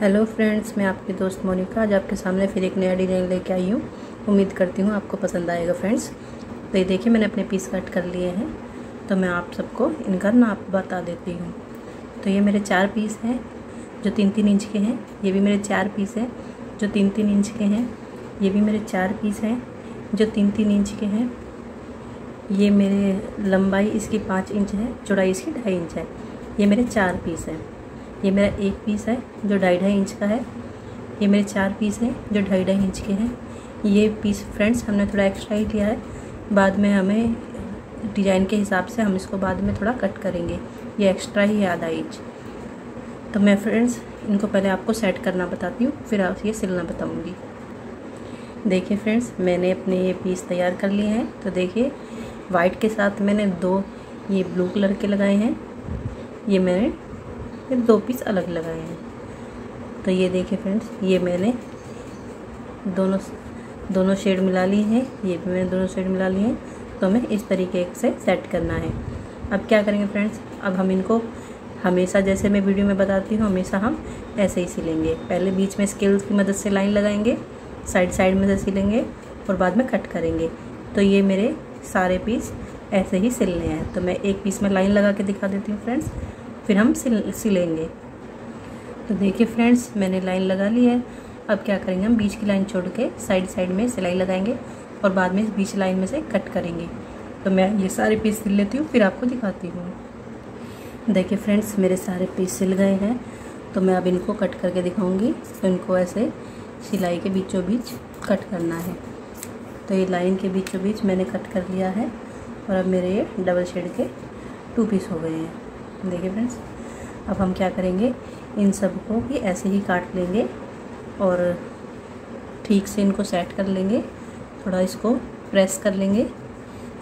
Hello friends, मैं आपकी दोस्त मोनिका आज आपके सामने फिर एक नया डिज़ाइन लेके आई हूँ। उम्मीद करती हूँ आपको पसंद आएगा फ्रेंड्स। तो ये देखिए, मैंने अपने पीस कट कर लिए हैं। तो मैं आप सबको इनका नाप बता देती हूँ। तो ये मेरे चार पीस हैं, जो तीन तीन इंच के हैं। ये भी मेरे चार पीस हैं, जो तीन तीन इंच के हैं। ये भी मेरे चार पीस हैं, जो तीन तीन इंच के हैं। ये मेरे लंबाई इसकी पाँच इंच है, चौड़ाई इसकी ढाई इंच है। ये मेरे चार पीस हैं। ये मेरा एक पीस है, जो ढाई ढाई इंच का है। ये मेरे चार पीस हैं, जो ढाई ढाई इंच के हैं। ये पीस फ्रेंड्स, हमने थोड़ा एक्स्ट्रा ही लिया है। बाद में हमें डिज़ाइन के हिसाब से हम इसको बाद में थोड़ा कट करेंगे। ये एक्स्ट्रा ही है, आधा इंच। तो मैं फ्रेंड्स, इनको पहले आपको सेट करना बताती हूँ, फिर आप ये सिलना बताऊँगी। देखिए फ्रेंड्स, मैंने अपने ये पीस तैयार कर लिए हैं। तो देखिए वाइट के साथ मैंने दो ये ब्लू कलर के लगाए हैं। ये मैंने ये दो पीस अलग लगाए हैं। तो ये देखिए फ्रेंड्स, ये मैंने दोनों दोनों शेड मिला लिए हैं। ये भी मैंने दोनों शेड मिला लिए हैं। तो हमें इस तरीके से सेट करना है। अब क्या करेंगे फ्रेंड्स? अब हम इनको, हमेशा जैसे मैं वीडियो में बताती हूँ, हमेशा हम ऐसे ही सिलेंगे। पहले बीच में स्केल्स की मदद से लाइन लगाएँगे साइड साइड में से सिलेंगे और बाद में कट करेंगे। तो ये मेरे सारे पीस ऐसे ही सिलने हैं। तो मैं एक पीस में लाइन लगा के दिखा देती हूँ फ्रेंड्स। फिर हम सिल, सिलेंगे। तो देखिए फ्रेंड्स, मैंने लाइन लगा ली है। अब क्या करेंगे हम, बीच की लाइन छोड़ के साइड साइड में सिलाई लगाएँगे और बाद में बीच लाइन में से कट करेंगे। तो मैं ये सारे पीस सिल लेती हूँ, फिर आपको दिखाती हूँ। देखिए फ्रेंड्स, मेरे सारे पीस सिल गए हैं। तो मैं अब इनको कट करके दिखाऊँगी। तो इनको ऐसे सिलाई के बीचों बीच कट करना है। तो ये लाइन के बीचों बीच मैंने कट कर लिया है और अब मेरे ये डबल शेड के टू पीस हो गए हैं। देखिए फ्रेंड्स अब हम क्या करेंगे? इन सबको भी ऐसे ही काट लेंगे और ठीक से इनको सेट कर लेंगे। थोड़ा इसको प्रेस कर लेंगे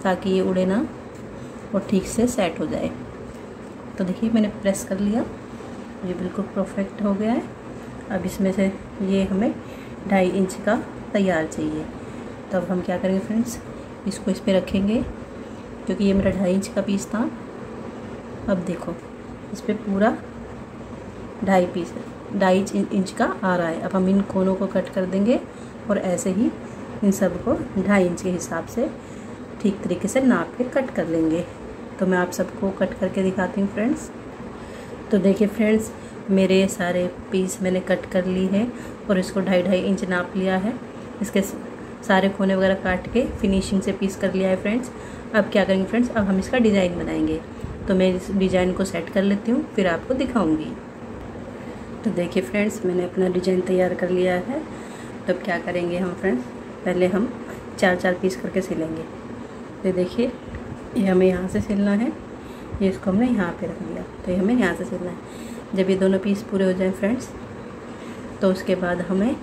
ताकि ये उड़े ना और ठीक से सेट हो जाए। तो देखिए, मैंने प्रेस कर लिया। ये बिल्कुल परफेक्ट हो गया है। अब इसमें से ये हमें ढाई इंच का तैयार चाहिए। तो अब हम क्या करेंगे फ्रेंड्स इसको इस पर रखेंगे, क्योंकि ये मेरा ढाई इंच का पीस था। अब देखो, इस पर पूरा ढाई पीस ढाई इंच का आ रहा है। अब हम इन कोनों को कट कर देंगे और ऐसे ही इन सबको ढाई इंच के हिसाब से ठीक तरीके से नाप के कट कर लेंगे। तो मैं आप सबको कट करके दिखाती हूँ, फ्रेंड्स। तो देखिए, फ्रेंड्स, मेरे सारे पीस मैंने कट कर ली है और इसको ढाई ढाई इंच नाप लिया है। इसके सारे कोने वगैरह काट के फिनिशिंग से पीस कर लिया है, फ्रेंड्स। अब क्या करेंगे, फ्रेंड्स, अब हम इसका डिज़ाइन बनाएँगे। तो मैं इस डिज़ाइन को सेट कर लेती हूँ, फिर आपको दिखाऊँगी। तो देखिए फ्रेंड्स, मैंने अपना डिज़ाइन तैयार कर लिया है। तो अब क्या करेंगे हम फ्रेंड्स? पहले हम चार चार पीस करके सिलेंगे। तो देखिए, ये हमें यहाँ से सिलना है। ये इसको हमने यहाँ पे रख दिया। तो ये हमें यहाँ से सिलना है। जब ये दोनों पीस पूरे हो जाएँ फ्रेंड्स तो उसके बाद हमें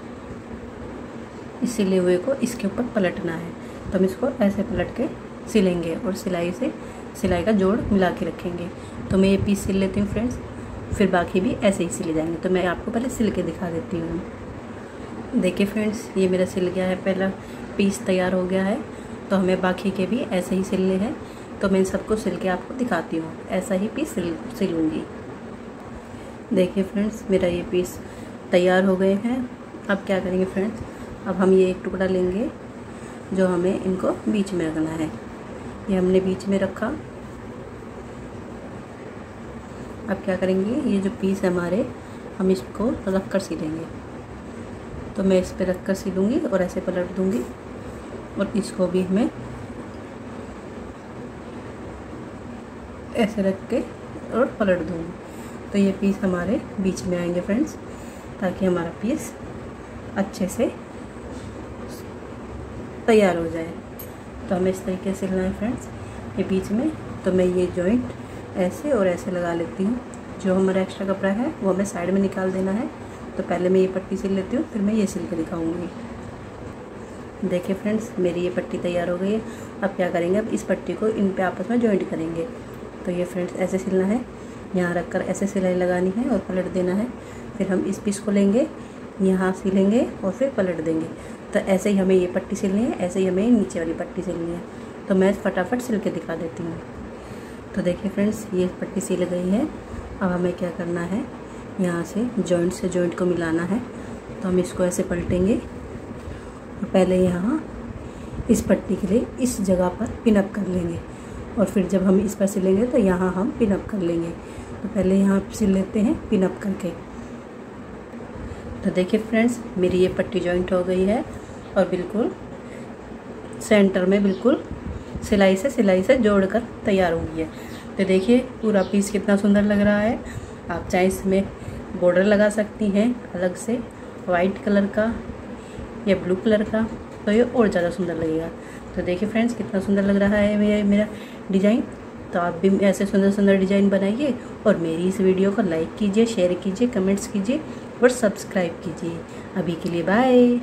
इस सिले हुए को इसके ऊपर पलटना है। तो हम इसको ऐसे पलट के सिलेंगे और सिलाई से सिलाई का जोड़ मिला के रखेंगे। तो मैं ये पीस सिल लेती हूँ फ्रेंड्स फिर बाकी भी ऐसे ही सिले जाएँगे। तो मैं आपको पहले सिल के दिखा देती हूँ। देखिए फ्रेंड्स ये मेरा सिल गया है पहला पीस तैयार हो गया है। तो हमें बाकी के भी ऐसे ही सिलने हैं। तो मैं इन सबको सिल के आपको दिखाती हूँ। ऐसा ही पीस सिल, सिलूँगी। देखिए फ्रेंड्स मेरा ये पीस तैयार हो गए हैं। अब क्या करेंगे फ्रेंड्स अब हम ये एक टुकड़ा लेंगे, जो हमें इनको बीच में रखना है। ये हमने बीच में रखा। अब क्या करेंगे? ये जो पीस है हमारे, हम इसको रख कर सिलेंगे। तो मैं इस पर रख कर सिलूँगी और ऐसे पलट दूँगी। और इसको भी हमें ऐसे रख के और पलट दूँगी। तो ये पीस हमारे बीच में आएँगे फ्रेंड्स ताकि हमारा पीस अच्छे से तैयार हो जाए। तो हमें इस तरीके से सिलना है फ्रेंड्स ये बीच में तो मैं ये जॉइंट ऐसे और ऐसे लगा लेती हूँ. जो हमारा एक्स्ट्रा कपड़ा है, वो हमें साइड में निकाल देना है. तो पहले मैं ये पट्टी सिल लेती हूँ, फिर मैं ये सिल के दिखाऊँगी. देखिए फ्रेंड्स मेरी ये पट्टी तैयार हो गई है. अब क्या करेंगे? अब इस पट्टी को इन पे आपस में जॉइंट करेंगे. तो ये फ्रेंड्स ऐसे सिलना है. यहाँ रख कर ऐसे सिलाई लगानी है और पलट देना है. फिर हम इस पीस को लेंगे, यहाँ सिलेंगे और फिर पलट देंगे. तो ऐसे ही हमें ये पट्टी सिलनी है, ऐसे ही हमें नीचे वाली पट्टी सिलनी है। तो मैं फटाफट सिल के दिखा देती हूँ। तो देखिए फ्रेंड्स ये पट्टी सिल गई है। अब हमें क्या करना है? यहाँ से जॉइंट से जॉइंट को मिलाना है। तो हम इसको ऐसे पलटेंगे। और पहले यहाँ इस पट्टी के लिए इस जगह पर पिनअप कर लेंगे। और फिर जब हम इस पर सिलेंगे तो यहाँ हम पिनअप कर लेंगे। तो पहले यहाँ सिल लेते हैं पिनअप करके। तो देखिए फ्रेंड्स मेरी ये पट्टी जॉइंट हो गई है। और बिल्कुल सेंटर में बिल्कुल सिलाई से सिलाई से जोड़कर तैयार हो गई है तो देखिए, पूरा पीस कितना सुंदर लग रहा है। आप चाहे इसमें बॉर्डर लगा सकती हैं अलग से, वाइट कलर का या ब्लू कलर का तो ये और ज़्यादा सुंदर लगेगा। तो देखिए फ्रेंड्स, कितना सुंदर लग रहा है मेरा मेरा डिज़ाइन। तो आप भी ऐसे सुंदर सुंदर डिज़ाइन बनाइए और मेरी इस वीडियो को लाइक कीजिए, शेयर कीजिए, कमेंट्स कीजिए और सब्सक्राइब कीजिए। अभी के लिए बाय।